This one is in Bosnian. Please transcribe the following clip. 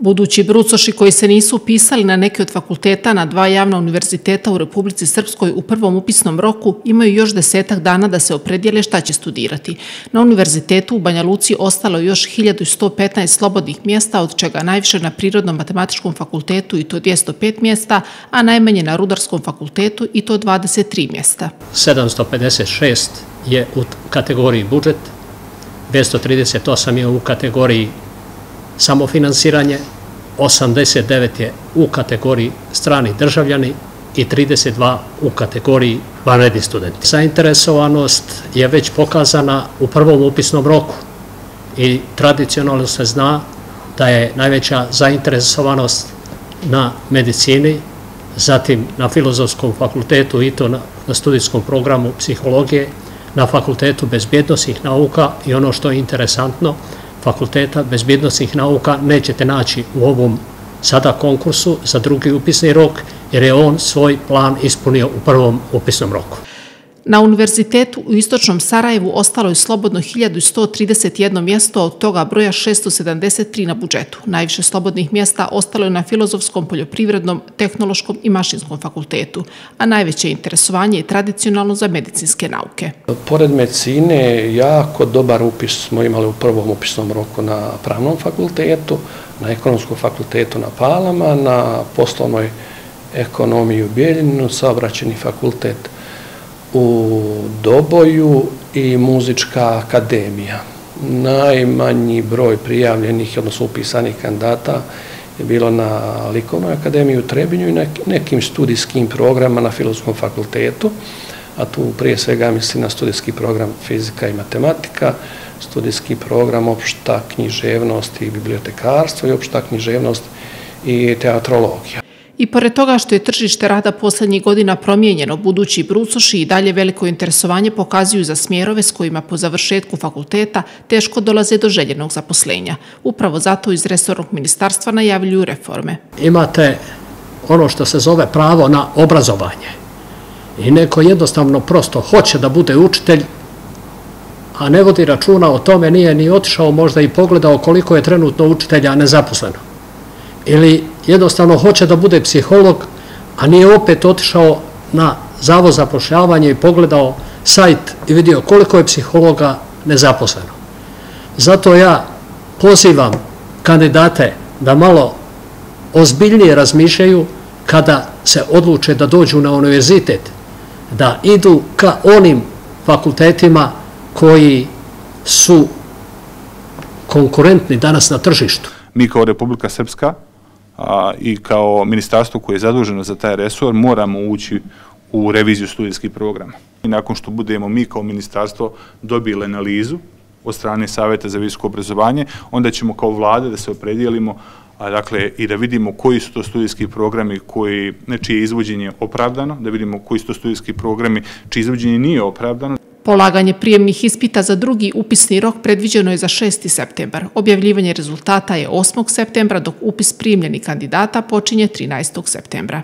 Budući brucoši koji se nisu upisali na neke od fakulteta na dva javna univerziteta u Republici Srpskoj u prvom upisnom roku imaju još desetak dana da se opredijele šta će studirati. Na univerzitetu u Banja Luci ostalo još 1115 slobodnih mjesta, od čega najviše na Prirodnom matematičkom fakultetu i to 205 mjesta, a najmanje na Rudarskom fakultetu i to 23 mjesta. 756 je u kategoriji budžet, 238 je u kategoriji samofinansiranje, 89 je u kategoriji strani državljani i 32 u kategoriji vanredni studenti. Zainteresovanost je već pokazana u prvom upisnom roku i tradicionalno se zna da je najveća zainteresovanost na medicini, zatim na filozofskom fakultetu i to na studijskom programu psihologije, na fakultetu bezbjednostnih nauka i ono što je interesantno, fakulteta bezbjednostnih nauka nećete naći u ovom sada konkursu za drugi upisni rok, jer je on svoj plan ispunio u prvom upisnom roku. Na univerzitetu u Istočnom Sarajevu ostalo je slobodno 1131 mjesto, od toga broja 673 na budžetu. Najviše slobodnih mjesta ostalo je na Filozofskom, Poljoprivrednom, Tehnološkom i Mašinskom fakultetu, a najveće interesovanje je tradicionalno za medicinske nauke. Pored medicine, jako dobar upis smo imali u prvom upisnom roku na Pravnom fakultetu, na Ekonomskom fakultetu na Palama, na poslovnoj ekonomiji u Bijeljinu, saobraćeni fakultet u Doboju i muzička akademija. Najmanji broj prijavljenih, odnosno upisanih kandidata je bilo na Likovnoj akademiji u Trebinju i nekim studijskim programa na Filozofskom fakultetu, a tu prije svega mislim na studijski program fizika i matematika, studijski program opšta književnost i bibliotekarstvo i opšta književnost i teatrologija. I pored toga što je tržište rada poslednjih godina promijenjeno, budući brucoši i dalje veliko interesovanje pokazuju za smjerove s kojima po završetku fakulteta teško dolaze do željenog zaposlenja. Upravo zato iz resornog ministarstva najavljuju reforme. Imate ono što se zove pravo na obrazovanje. I neko jednostavno prosto hoće da bude učitelj, a ne vodi računa o tome, nije ni otišao možda i pogledao koliko je trenutno učitelja nezaposleno ili jednostavno hoće da bude psiholog, a nije opet otišao na zavod za pošljavanje i pogledao sajt i vidio koliko je psihologa nezaposleno. Zato ja pozivam kandidate da malo ozbiljnije razmišljaju kada se odluče da dođu na univerzitet, da idu ka onim fakultetima koji su konkurentni danas na tržištu. Mi kao Republika Srpska i kao ministarstvo koje je zaduženo za taj resor moramo ući u reviziju studijskih programa. I nakon što budemo mi kao ministarstvo dobili analizu od strane Saveta za visoko obrazovanje, onda ćemo kao vlade da se opredijelimo a dakle i da vidimo koji su to studijski programi koji, znači je opravdano, da vidimo koji su to studijski programi čije izvođenje nije opravdano. Polaganje prijemnih ispita za drugi upisni rok predviđeno je za 6. septembar. Objavljivanje rezultata je 8. septembra, dok upis primljenih kandidata počinje 13. septembra.